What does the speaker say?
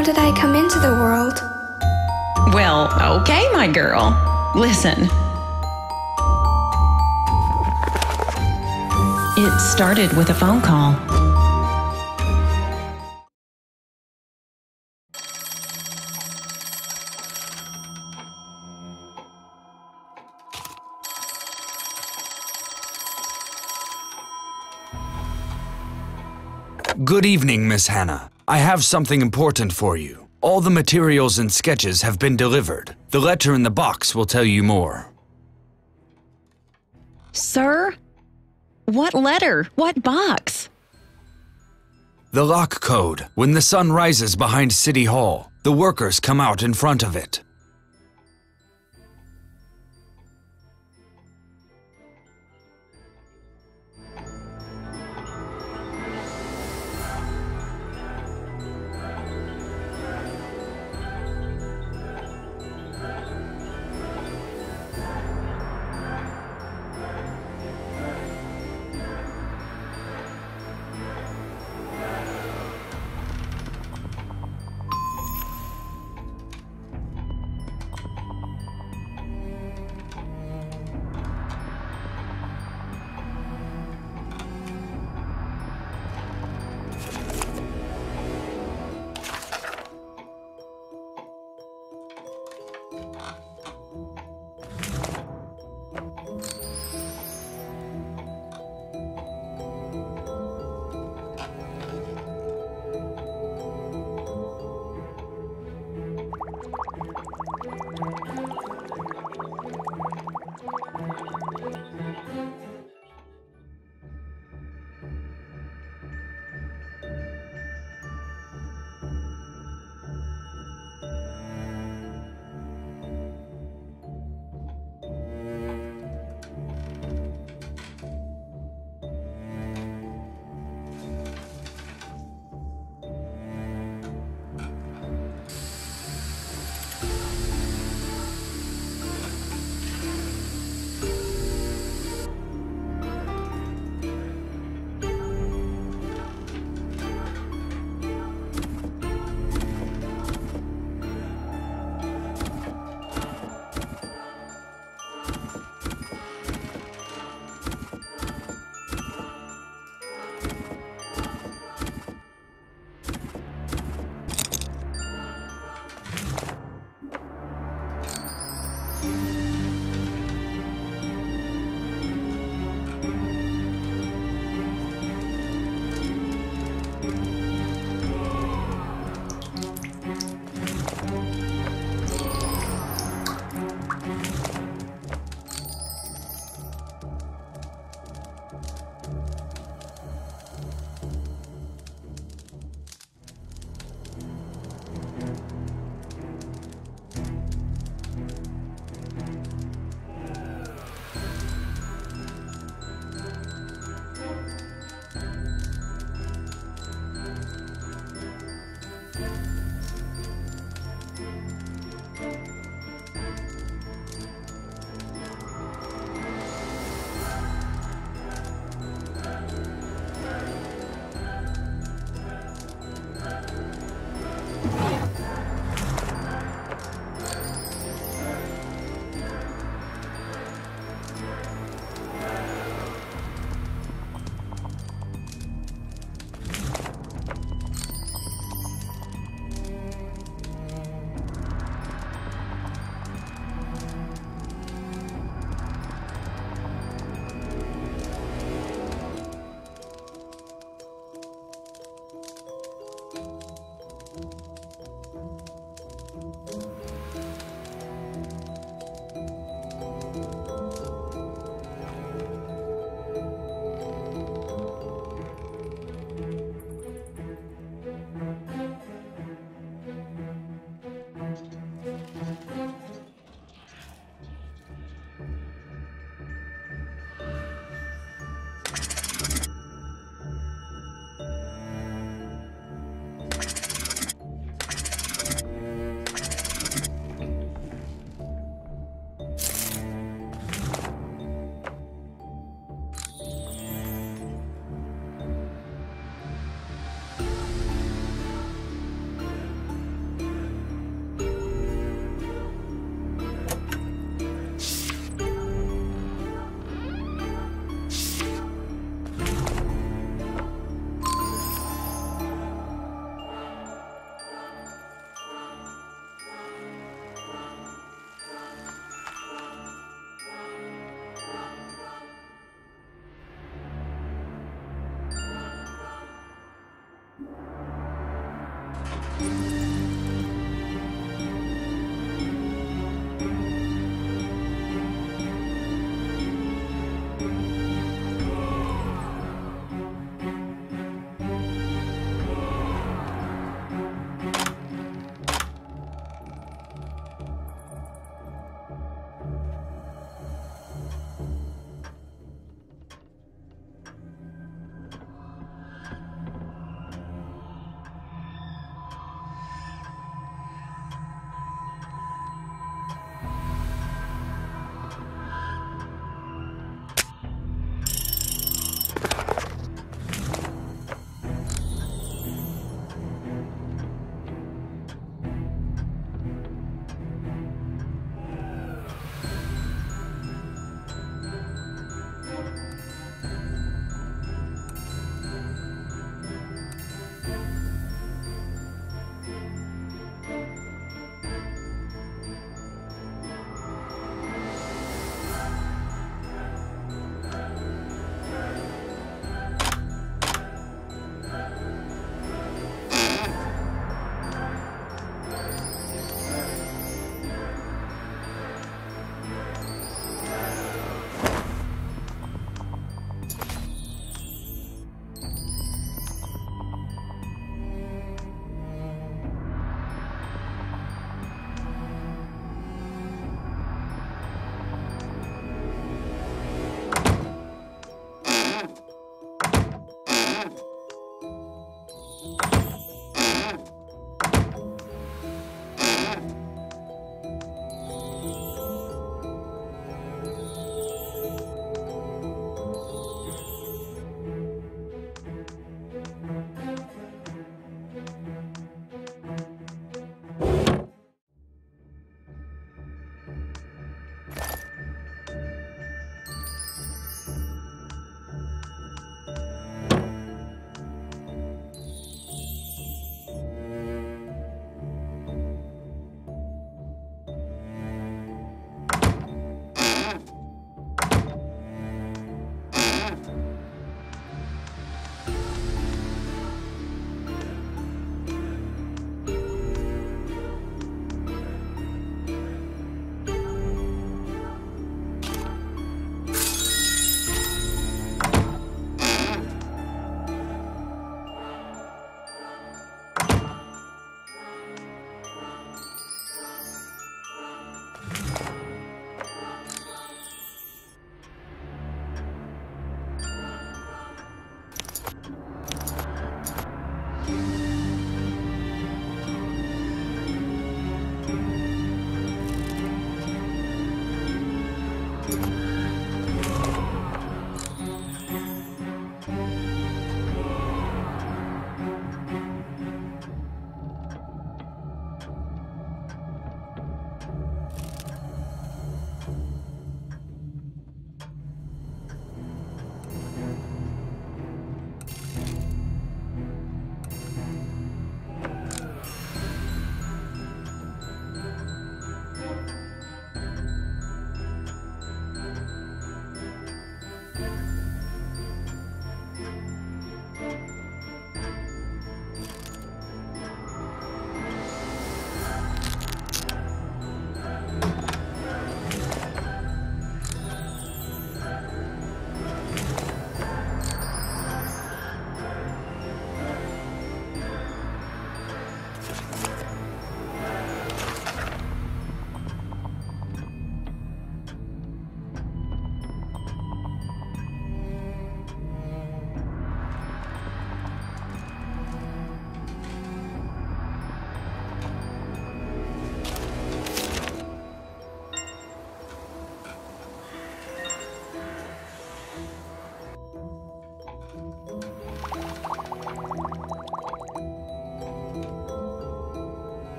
How did I come into the world? Well, okay, my girl. Listen. It started with a phone call. Good evening, Miss Hannah. I have something important for you. All the materials and sketches have been delivered. The letter in the box will tell you more. Sir? What letter? What box? The lock code. When the sun rises behind City Hall, the workers come out in front of it.